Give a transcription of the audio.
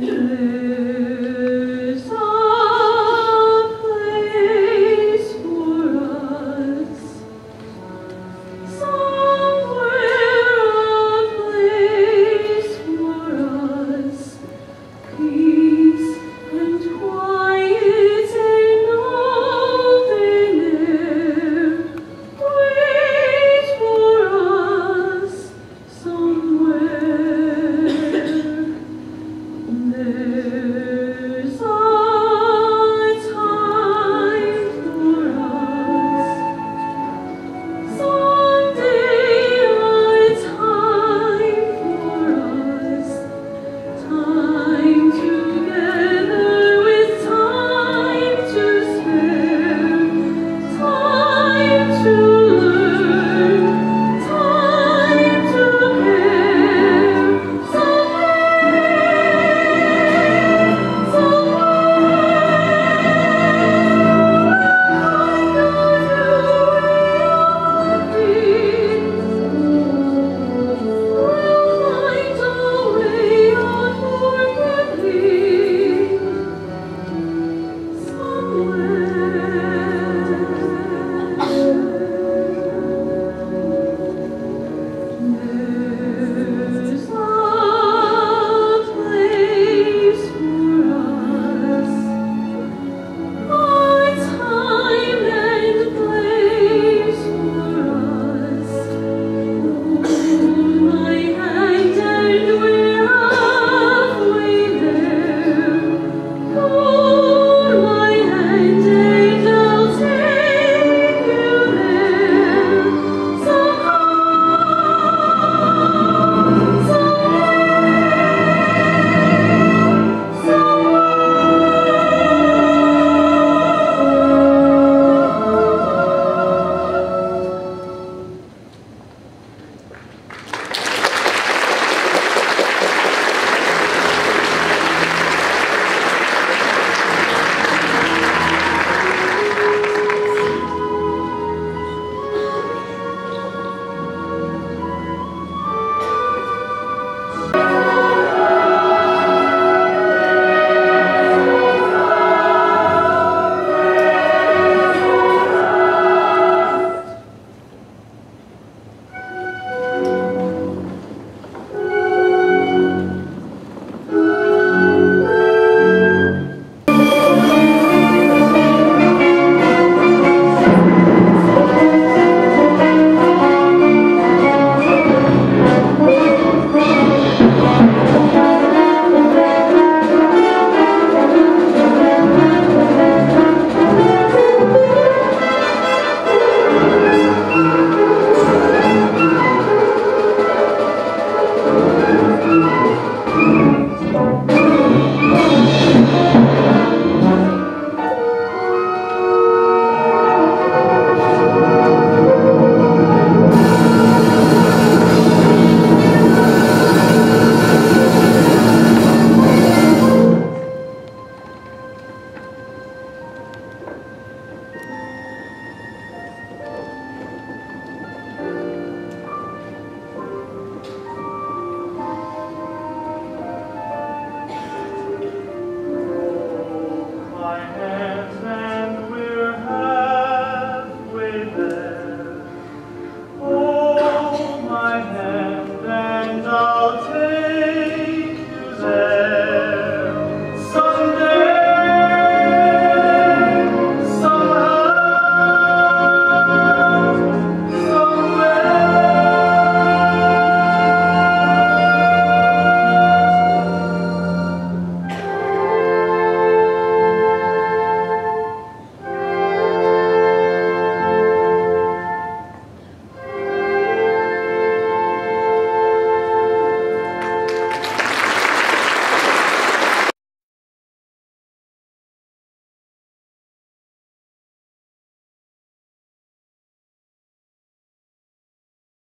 There's